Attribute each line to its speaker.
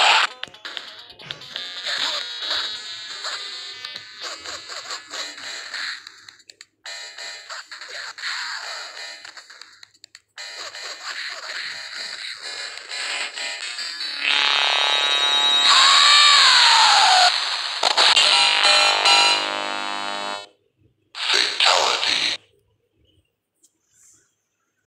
Speaker 1: you